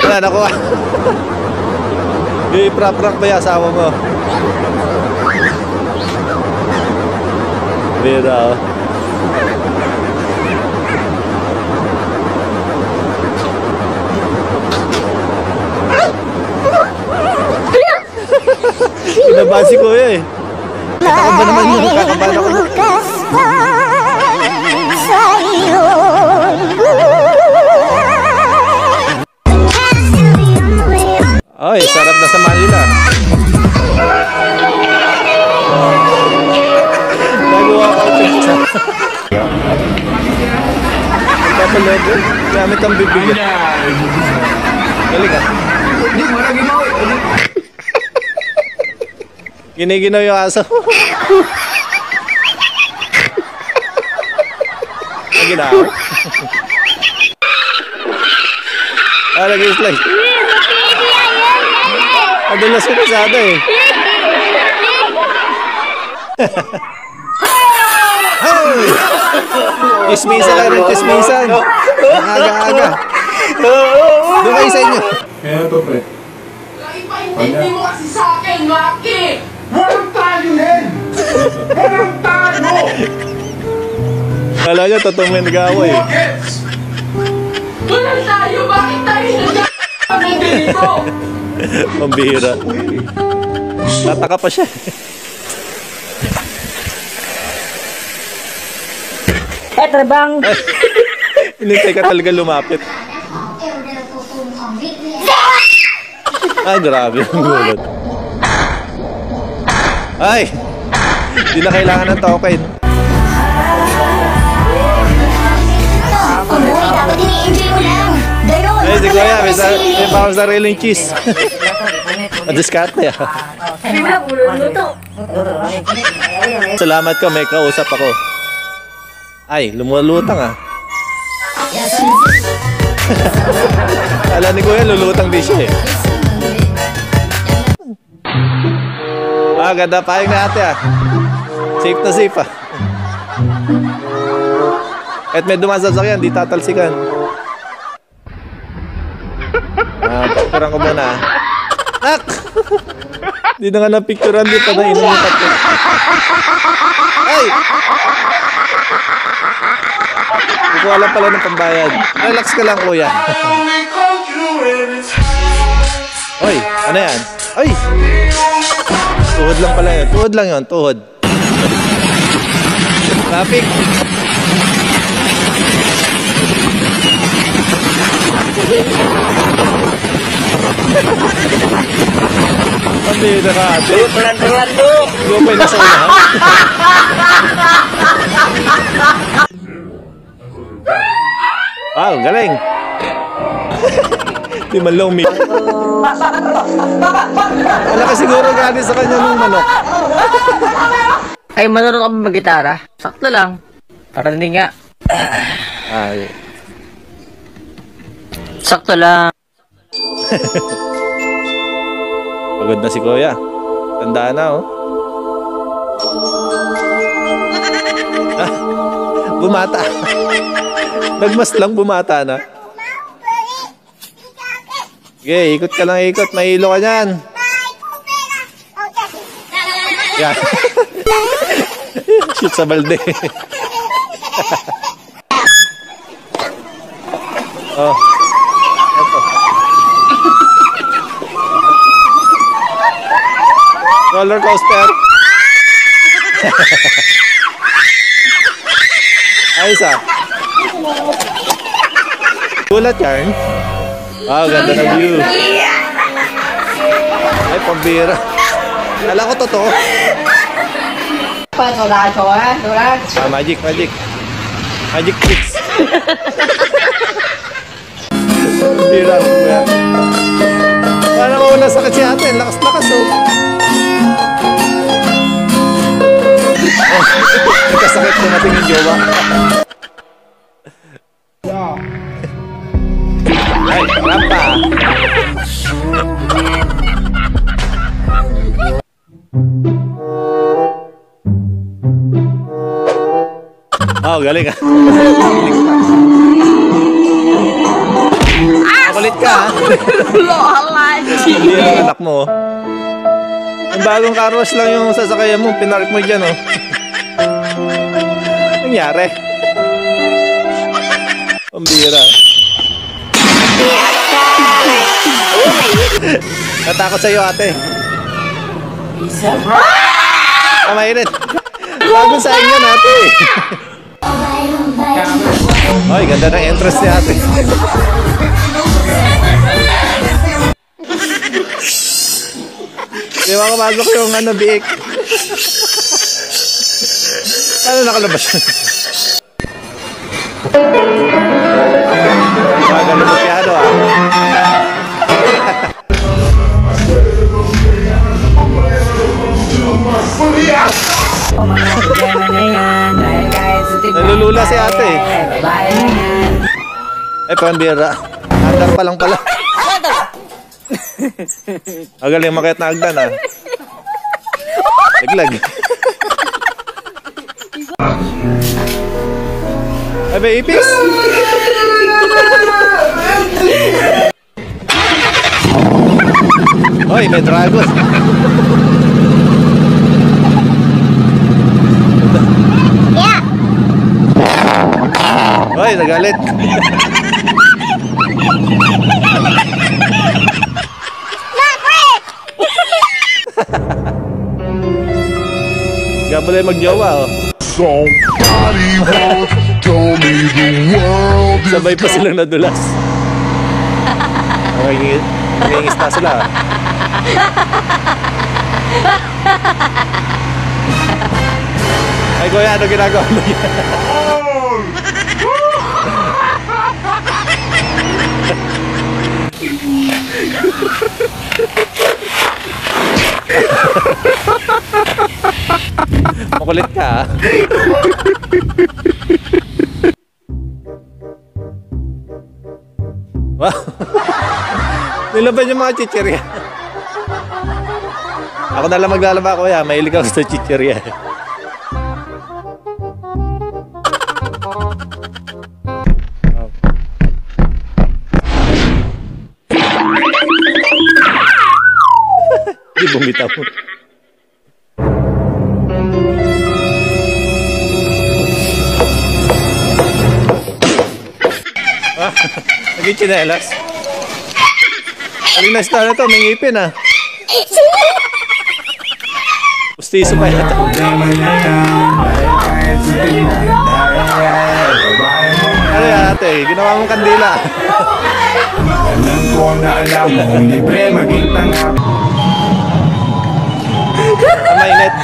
Wala, nakuha. I-prank ba yung asawa mo? Bira, oh. Kinabahan si Kuya eh. Kakaba naman yun. Pa sa iyong Ay, sarap na sa Gamit ang bibig. eh. Galing ah. Giniginaw yung aso. Ang ginawa. Ah, nag-slide. Madalas ko kasada eh. Hey! Kismisan lang rin, kismisan. Ang aga-aga. Doon kayo sa inyo. Kaya to, pre. Ipaintindi mo kasi sa akin, Maki! Walang tayo din! Walang tayo! Kala niya, totoong may nag-aaway eh. Walang tayo! Bakit tayo nag dito? Pambihira. Tataka pa siya. Eto bang Hinintay ka talaga lumapit. Ay, grabe ang gulat. Ay! Hindi na kailangan ng token. Ay, si Kuya, may, sa, may parang sariling cheese. Ah. Ba, puro luto. Salamat ka, may kausap ako. Ay, lumulutang ah. Kala ni Kuya, lulutang di siya eh. Ah, ganda payag na ate ah. Safe na safe ah. Kahit may dumaan sa sakyan, di tatalsikan. Ah, picturean ko muna ah. Nak! Di na nga na-picturean, di pa na inumikat ko. Ay! Ko alam pala ng pambayad. Relax ka lang, kuya. Oy, ano yan? Ay! Tuhod lang pala yun. Tuhod lang yun, tuhod. Traffic. Kami na ka ate. Tulad-tulado. Yung pa nasa unahan. Wow, galing. Di man lang umi. Wala ka siguro galing sa kanya ng manok. Ay, marunong ka ba mag-gitara? Sakto lang. Para hindi nga. Ay, Sakto lang. Pagod na si Kuya. Tandaan na, oh. Ah, bumata. Nagmas lang bumata na. Okay, ikot ka lang ikot. Mahilo ka dyan. Yan. Shoot sa balde. oh. Roller coaster. Ayos ah. Gulat yan. Wow, ganda ng view. Ay, pambira. Kala ko totoo. Ah, magic, magic. Magic tricks. Pambira. kuya. Parang una sakit si ate. Lakas-lakas oh. dumating yung jowa. Ay, rampa. Oh, galing ah. Makulit ka ah. Hindi ang anak mo. Ang bagong carwash lang yung sasakayan mo, pinark mo dyan oh. Nangyari. Pambira. Natakot sa'yo ate. Ah, mainit. Bagong sa inyo ate. Ay, ganda ng entrance ni ate. Di ba kumasok yung ano, biik? Paano nakalabas? Magaling mo piano ah. Nalulula si ate. Eh, pambira. Andar pa lang pala. Magaling makit na agdan ah. Laglag. Ay, may ipis! Hoy, may dragon. Hoy, nagalit. Gabal ay magjowa oh. Somebody once told me the world is Sabay pa silang nadulas. Nangingis, nangingis na sila. Ay kuya, ano ginagawa mo yan? Makulit ka. Wow. Nilaban yung mga chichirya. Ako na lang maglalaba kuya. Mahilig ako sa chichirya. Di bumitaw. Naging chinelas. Aling na na to, may ngipin ah. Pustiso pa yata. Ano yan ate? Ginawa mong kandila. Alam ko na alam mo, libre maging tanga Ang mainit.